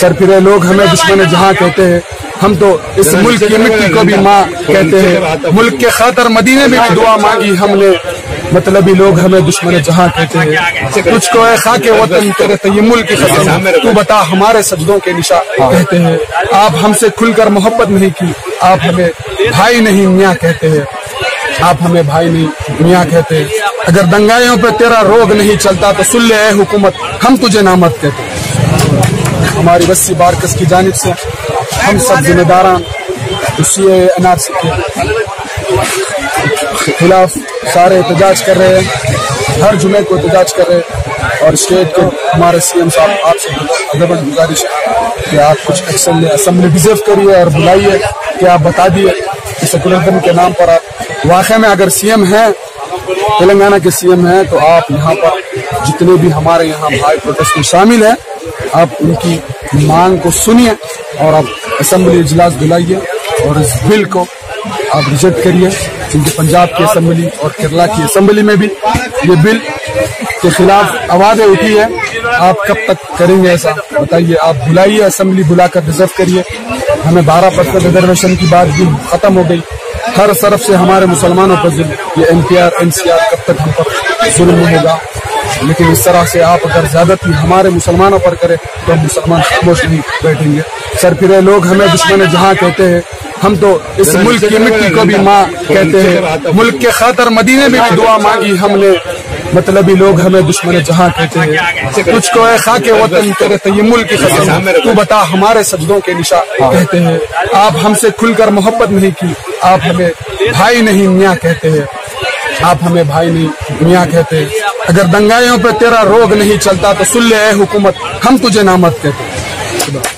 سرپرے لوگ ہمیں دشمن جہاں کہتے ہیں، ہم تو اس ملک کی مٹی کو بھی ماں کہتے ہیں۔ ملک کے خاطر مدینے میں بھی دعا مانگی ہم نے۔ مطلبی لوگ ہمیں دشمن جہاں کہتے ہیں۔ تجھ کو اے خاک وطن تیرے تیمل کی قسم تو بتا ہمارے سجدوں کے نشا کہتے ہیں۔ آپ ہم سے کھل کر محبت نہیں کی۔ آپ ہمیں بھائی نہیں میاں کہتے ہیں۔ آپ ہمیں بھائی نہیں میاں کہتے ہیں۔ اگر دنگائیوں پہ تیرا روگ نہیں چلتا تو سن لے اے حکومت، ہم تجھے نامت کہتے ہیں۔ ہماری وسی بارکس کی جانب سے ہم سب ذمہ داران اسی انار کے خلاف سارے احتجاج کر رہے ہیں۔ ہر جمعے کو احتجاج کر رہے ہیں اور اسٹیٹ کے ہمارے سی ایم صاحب آپ سے ادب گزارش ہے کہ آپ کچھ ایکشن لیں اسمبلی ڈیزرو کریے اور بلائیے کہ آپ بتا دیے کہ سیکولرزم کے نام پر آپ واقع میں اگر سی ایم ہیں تلنگانہ کے سی ایم ہیں تو آپ یہاں پر جتنے بھی ہمارے یہاں بھائی پروٹیسٹ میں شامل ہیں، آپ ان کی مانگ کو سنیے اور آپ اسمبلی اجلاس بلائیے اور اس بل کو آپ ریجیکٹ کریے۔ کیونکہ پنجاب کی اسمبلی اور کیرلا کی اسمبلی میں بھی یہ بل کے خلاف آوازیں اٹھی ہے آپ کب تک کریں گے ایسا؟ بتائیے، آپ بلائیے اسمبلی، بلا کر ریزرو کریے۔ ہمیں بارہ پرسنٹ ریزرویشن کی بات بھی ختم ہو گئی۔ ہر طرف سے ہمارے مسلمانوں پر ظلم، یہ M P R N C R کب تک ہم پر ظلم ہوگا؟ لیکن اس طرح سے آپ اگر زیادتی ہمارے مسلمانوں پر کرے تو ہم مسلمان خاموش نہیں بیٹھیں گے۔ سرپرے لوگ ہمیں دشمن جہاں کہتے ہیں، ہم تو اس ملک کی مٹی کو بھی ماں کہتے ہیں۔ ملک کے خاطر مدینے میں بھی دعا مانگی ہم نے۔ مطلبی لوگ ہمیں دشمن جہاں کہتے ہیں تجھ کو اے خاک وطن تیرے تیمل کی قسم تو بتا ہمارے سجدوں کے نشا کہتے ہیں، آپ ہم سے کھل کر محبت نہیں کی، آپ ہمیں بھائی نہیں میاں کہتے ہیں۔ آپ ہمیں بھائی نہیں میاں کہتے ہیں۔ اگر دنگائیوں پہ تیرا روگ نہیں چلتا تو سن لے اے حکومت، ہم تجھے نامت کہتے ہیں۔